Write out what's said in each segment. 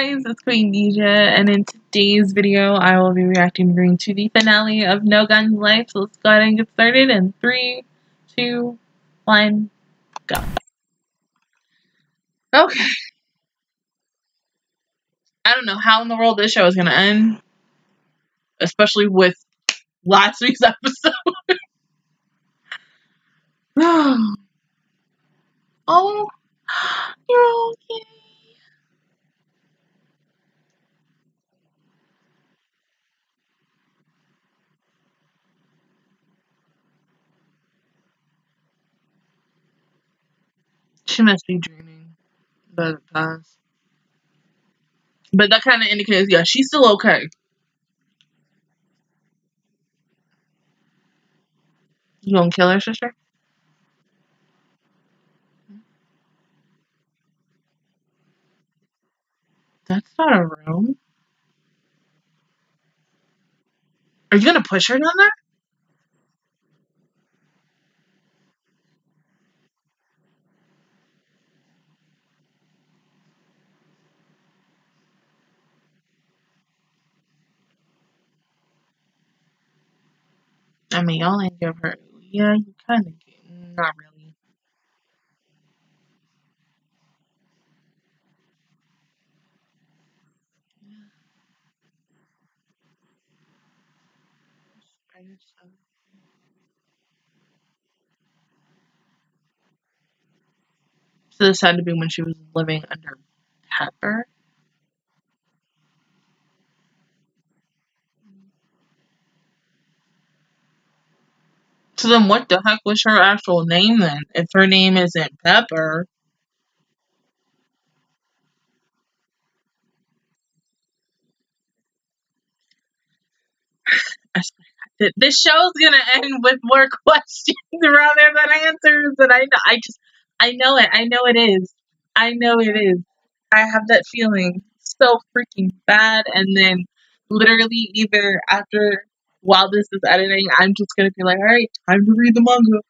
guys, it's Queendija, and in today's video, I will be reacting to the finale of No Guns Life. So let's go ahead and get started in three, two, one, go. Okay. I don't know how in the world this show is gonna end, especially with last week's episode. oh, you're okay. She must be dreaming, but it does. But that kind of indicates, yeah, she's still okay. You gonna kill her sister? That's not a room. Are you gonna push her down there? I mean, y'all ain't her. Yeah, you kind of. get. Not really. So this had to be when she was living under Pepper. So then what the heck was her actual name then? If her name isn't Pepper. this show's gonna end with more questions rather than answers, and I I just I know it. I know it is. I know it is. I have that feeling so freaking bad, and then literally either after while this is editing, I'm just gonna be like, all right, time to read the manga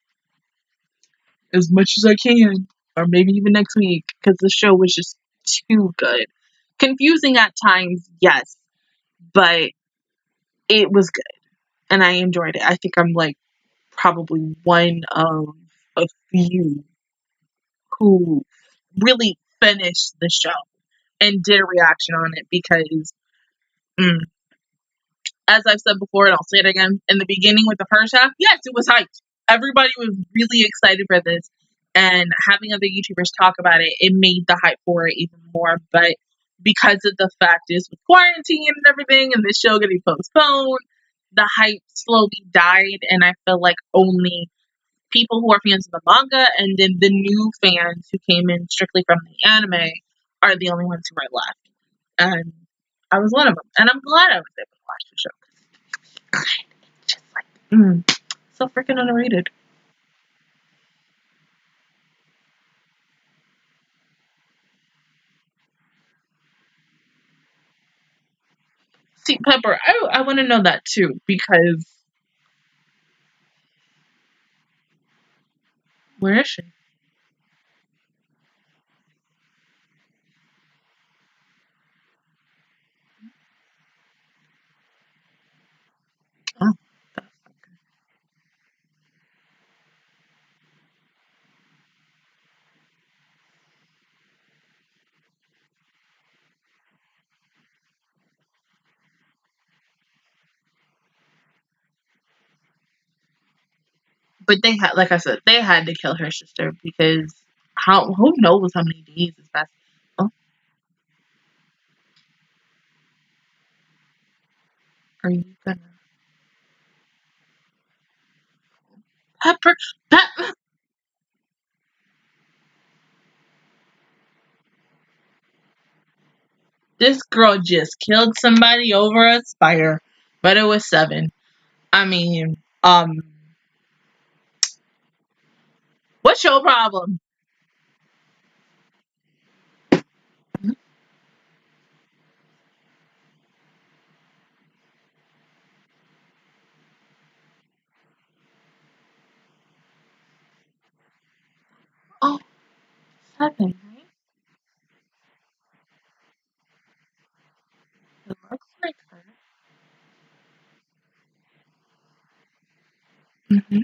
as much as I can, or maybe even next week, because the show was just too good. Confusing at times, yes, but it was good and I enjoyed it. I think I'm like probably one of a few who really finished the show and did a reaction on it because, mm, as I've said before, and I'll say it again, in the beginning with the first half, yes, it was hyped. Everybody was really excited for this, and having other YouTubers talk about it, it made the hype for it even more. But because of the fact is with quarantine and everything, and this show getting postponed, the hype slowly died, and I feel like only people who are fans of the manga and then the new fans who came in strictly from the anime are the only ones who are left. And I was one of them, and I'm glad I was able to watch the show. Mm, so freaking underrated. See, Pepper, I I want to know that too because where is she? But they had, like I said, they had to kill her sister because how who knows how many days is that? Are you gonna Pepper? Pep- This girl just killed somebody over a spider, but it was seven. I mean, um, What's your problem? Oh, seven, right? It looks like her. Mm-hmm.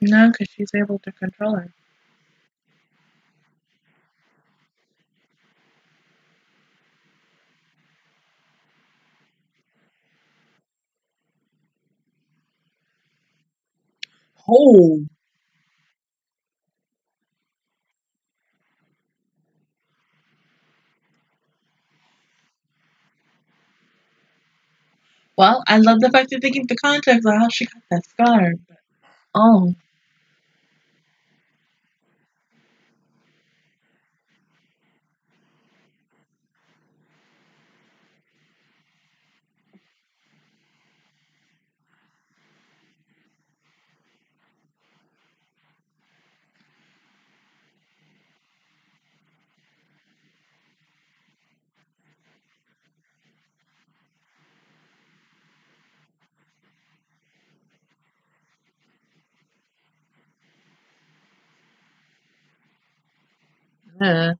No, because she's able to control her. Oh. Well, I love the fact that they keep the context of how she got that scar. But, oh. Uh,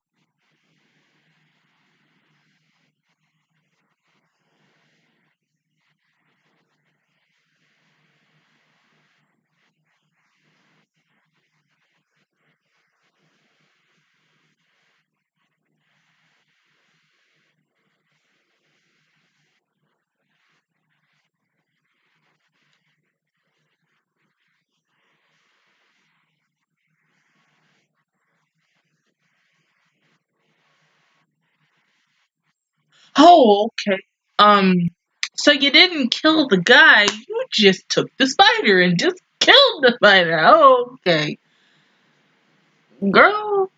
oh, okay. Um, so you didn't kill the guy, you just took the spider and just killed the spider. Oh, okay. Girl.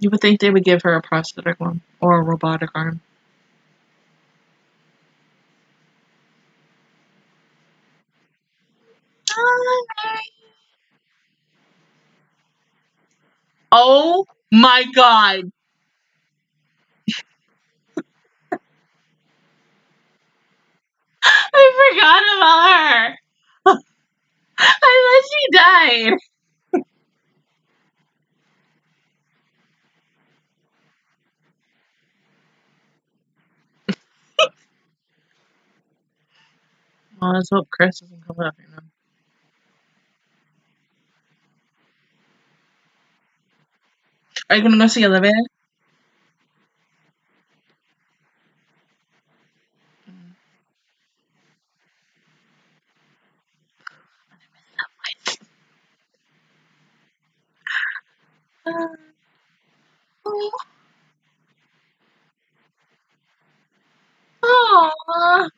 You would think they would give her a prosthetic one or a robotic arm. Oh my god. I forgot about her. I thought she died. Well, let's hope Chris doesn't come up, you know. Are you gonna go see Olivia? Uh, oh, aw.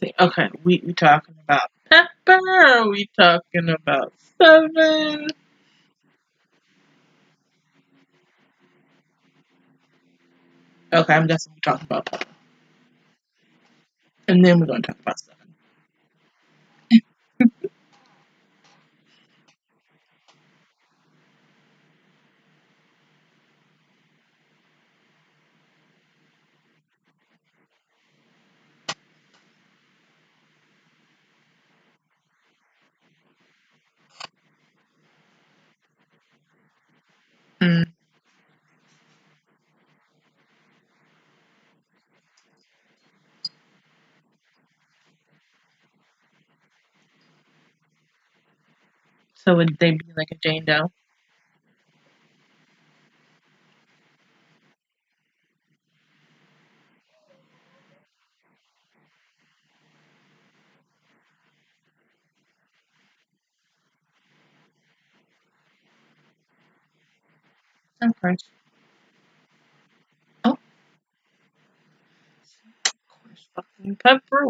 See, okay, we we talking about Pepper, we talking about seven? Okay, I'm guessing we're talking about Pepper. And then we're going to talk about seven. Mm. So would they be like a Jane Doe? Oh. Fucking Pepper.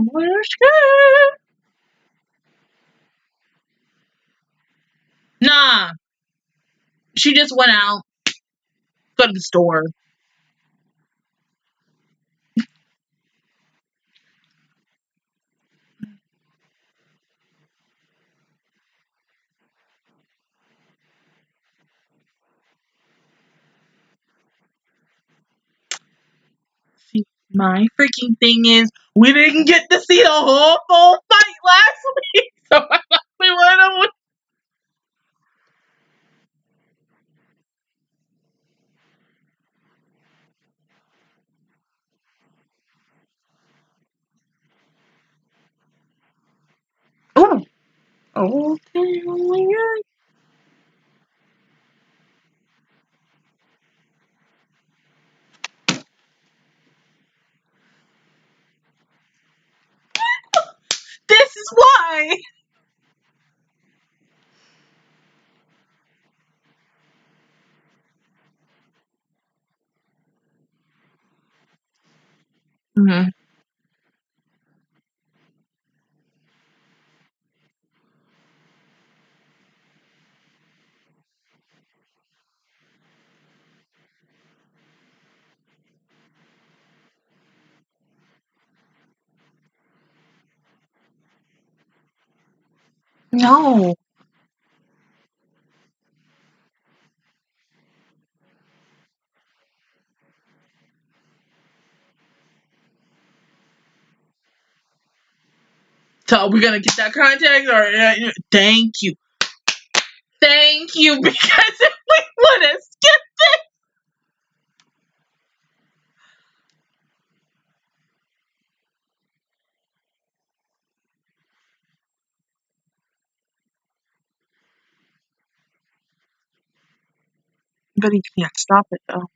Nah. She just went out. Go to the store. My freaking thing is, we didn't get to see the whole full fight last week, so I thought we would have. Oh, okay, oh my god. This is why. hmm No. So are we gonna get that contact, or uh, thank you, thank you, because if we would have skipped it, but he can't stop it though.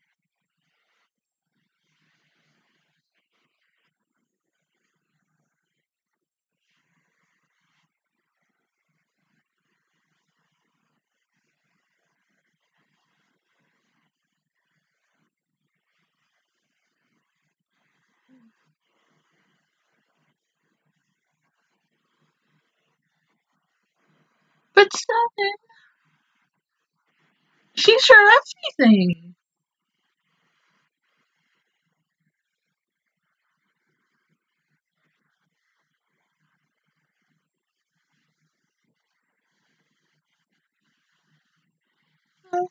But seven, she's sure everything. Oh,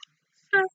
seven.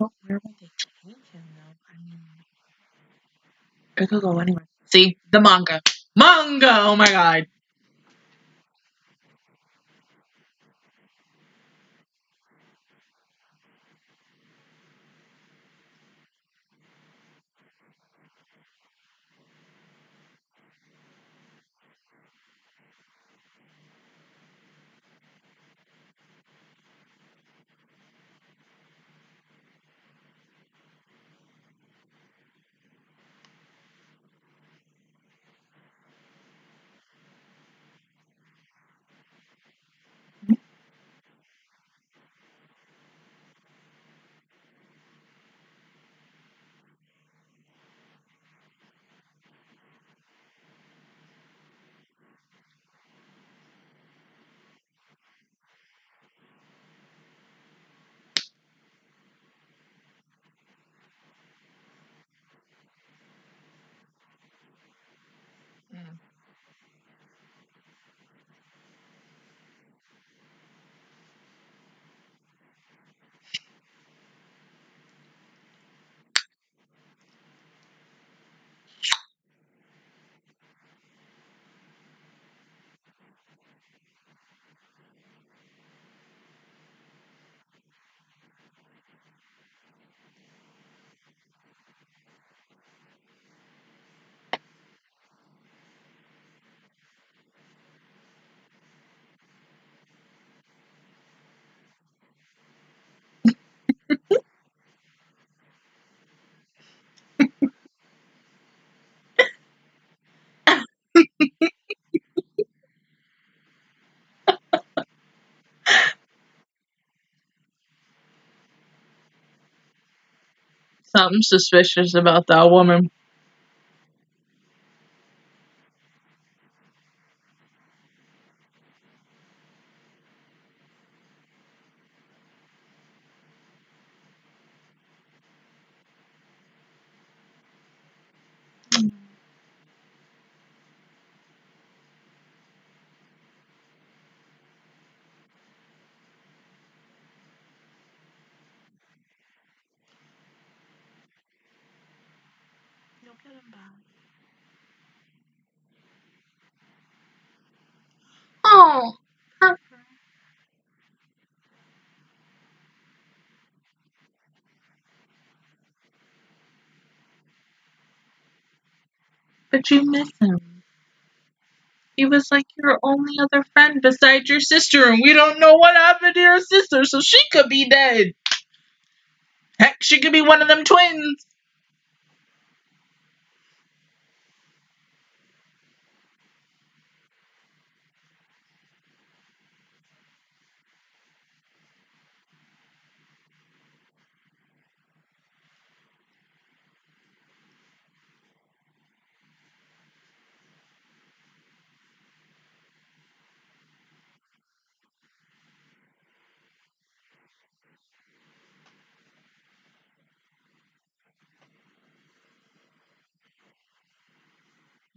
But where would they take him though? I mean, it could go anywhere. See the manga, manga. Oh my god. Something suspicious about that woman. Oh. But you miss him. He was like your only other friend besides your sister, and we don't know what happened to your sister, so she could be dead. Heck, she could be one of them twins.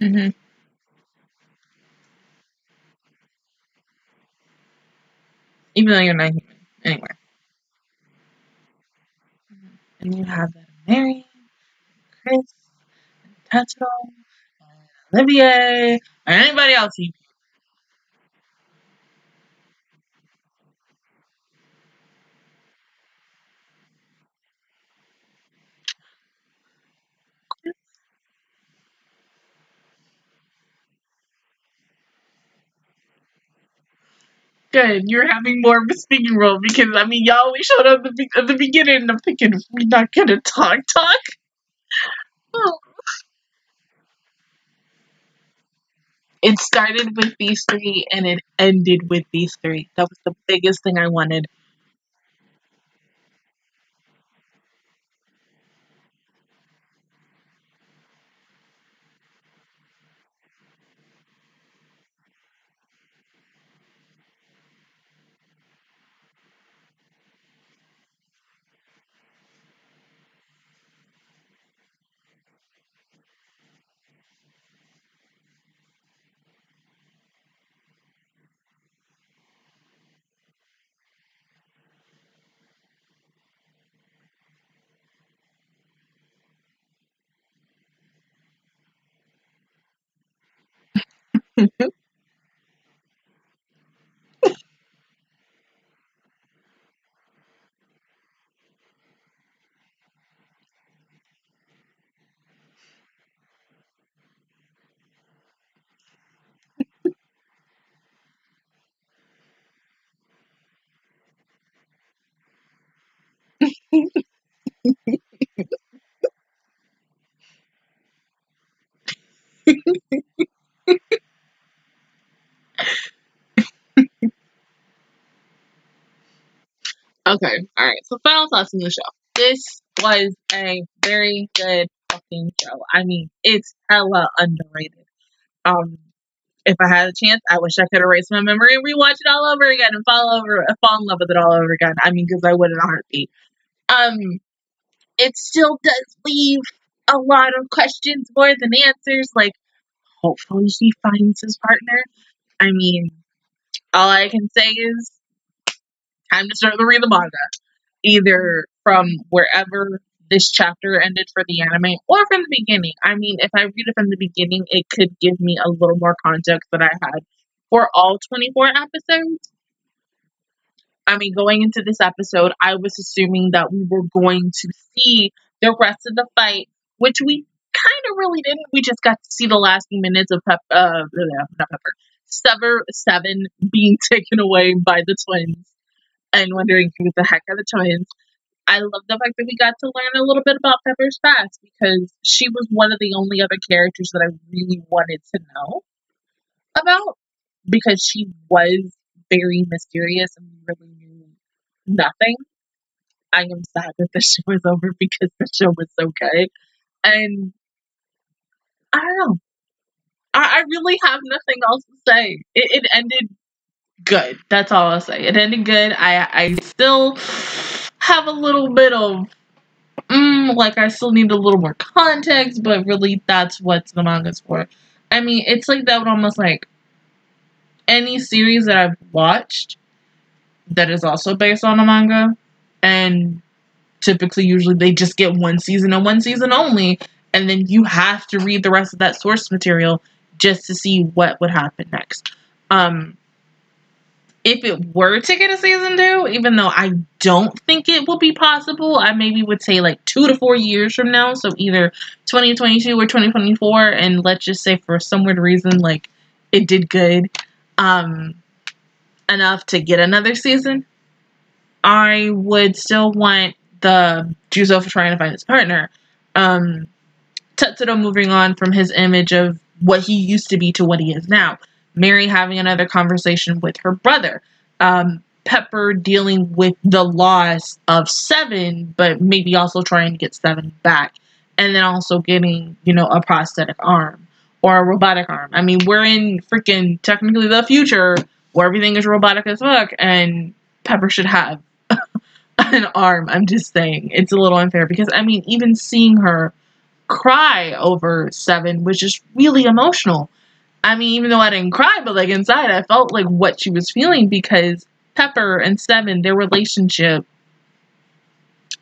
Mhm. Even though you're not human anyway. Mm-hmm. And you have that Mary, Chris, Tetchel, Olivier, or anybody else you Good, you're having more of a speaking role because I mean y'all we showed up at the, at the beginning and I'm thinking we're not gonna talk talk. Oh. It started with these three and it ended with these three. That was the biggest thing I wanted. Okay, alright, so final thoughts on the show. This was a very good fucking show. I mean, it's hella underrated. Um, if I had a chance, I wish I could erase my memory and rewatch it all over again and fall over, fall in love with it all over again. I mean, because I would in a heartbeat. Um, it still does leave a lot of questions more than answers. Like, hopefully he finds his partner. I mean, all I can say is time to start to read the manga. Either from wherever this chapter ended for the anime or from the beginning. I mean, if I read it from the beginning, it could give me a little more context than I had for all 24 episodes. I mean, going into this episode, I was assuming that we were going to see the rest of the fight, which we kind of really didn't. We just got to see the last few minutes of Pep, uh, not Pepper, Sever Seven being taken away by the twins, and wondering who the heck are the twins. I love the fact that we got to learn a little bit about Pepper's past because she was one of the only other characters that I really wanted to know about because she was very mysterious and really nothing. I am sad that the show is over because the show was so good. And I don't know. I, I really have nothing else to say. It, it ended good. That's all I'll say. It ended good. I I still have a little bit of mm, like I still need a little more context, but really that's what the manga's for. I mean, it's like that with almost like any series that I've watched that is also based on a manga, and typically, usually they just get one season and one season only, and then you have to read the rest of that source material just to see what would happen next. Um, if it were to get a season two, even though I don't think it will be possible, I maybe would say like two to four years from now. So either 2022 or 2024. And let's just say for some weird reason, like it did good um, enough to get another season. I would still want the Juzo for trying to find his partner. Um, Tetsuro moving on from his image of what he used to be to what he is now. Mary having another conversation with her brother. Um, Pepper dealing with the loss of Seven, but maybe also trying to get Seven back. And then also getting, you know, a prosthetic arm or a robotic arm. I mean, we're in freaking technically the future where everything is robotic as fuck, and Pepper should have an arm. I'm just saying. It's a little unfair because, I mean, even seeing her cry over Seven was just really emotional. I mean, even though I didn't cry, but like inside, I felt like what she was feeling because Pepper and Seven, their relationship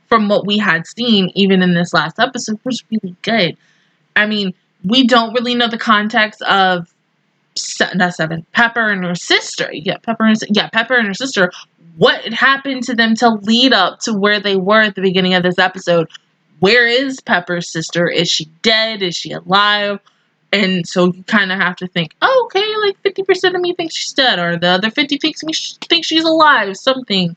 from what we had seen, even in this last episode, was really good. I mean, we don't really know the context of not seven Pepper and her sister. Yeah, Pepper and yeah Pepper and her sister. What happened to them to lead up to where they were at the beginning of this episode? Where is Pepper's sister? Is she dead? Is she alive? And so you kind of have to think, oh, okay, like 50% of me thinks she's dead, or the other 50 thinks me thinks she's alive, something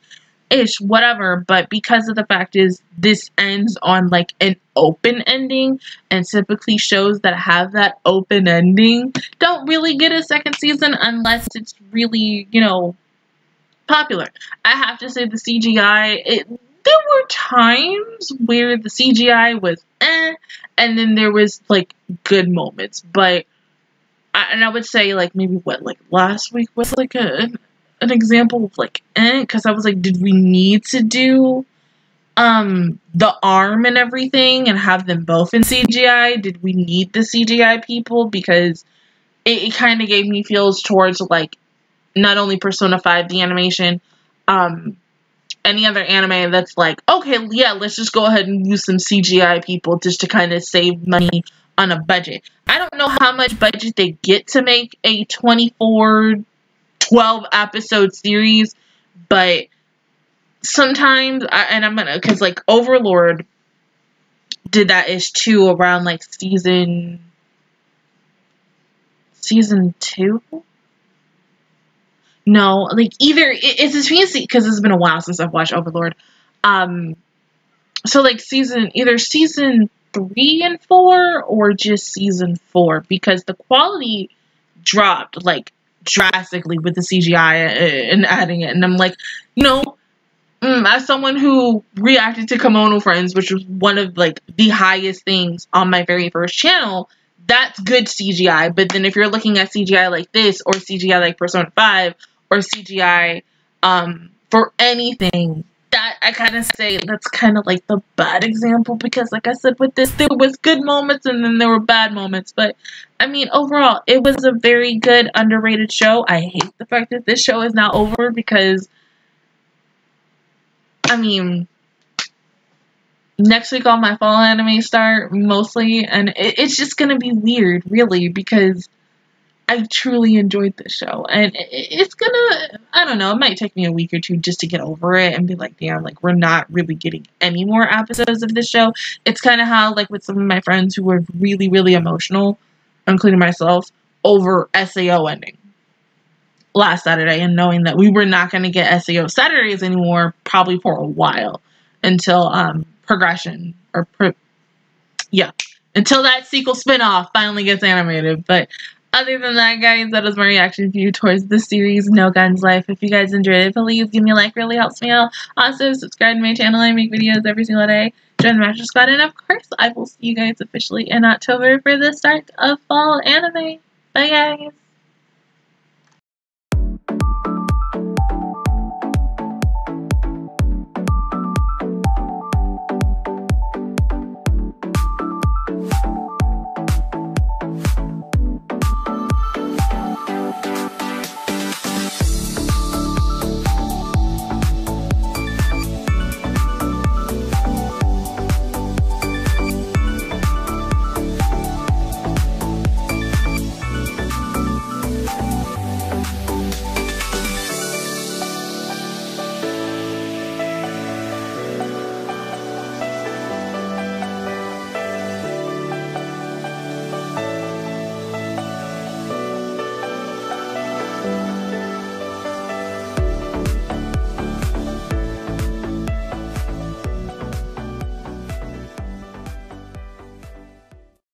ish, whatever. But because of the fact is this ends on like an open ending, and typically shows that have that open ending don't really get a second season unless it's really, you know, popular. I have to say the CGI, it there were times where the CGI was eh, and then there was like good moments, but I, and I would say like maybe what like last week was like a example of like eh because I was like did we need to do um the arm and everything and have them both in CGI did we need the CGI people because it, it kind of gave me feels towards like not only Persona 5 the animation um any other anime that's like, okay, yeah, let's just go ahead and use some CGI people just to kind of save money on a budget. I don't know how much budget they get to make a 24, 12 episode series, but sometimes, I, and I'm gonna, because like Overlord did that ish too around like season, season two? No, like either it's a fancy because it's been a while since I've watched Overlord. Um, so like season either season three and four or just season four because the quality dropped like drastically with the CGI and adding it, and I'm like, you know, mm, as someone who reacted to Kemono Friends, which was one of like the highest things on my very first channel, that's good CGI. But then if you're looking at CGI like this or CGI like Persona 5 or CGI um, for anything, that I kind of say that's kind of like the bad example because, like I said, with this, there was good moments and then there were bad moments. But I mean, overall, it was a very good, underrated show. I hate the fact that this show is now over because, I mean, next week all my fall anime start mostly, and it, it's just gonna be weird, really, because I truly enjoyed this show, and it's gonna, I don't know, it might take me a week or two just to get over it and be like, damn, like, we're not really getting any more episodes of this show. It's kind of how, like, with some of my friends who were really, really emotional, including myself, over SAO ending. Last Saturday and knowing that we were not to get SAO Saturdays anymore probably for a while until um, progression or pro- yeah until that sequel spinoff finally gets animated. But other than that, guys, that is my reaction view towards the series No Guns Life. If you guys enjoyed it, please give me a like. really helps me out. Also, subscribe to my channel. I make videos every single day. Join the Master Squad. And, of course, I will see you guys officially in October for the start of fall anime. Bye, guys.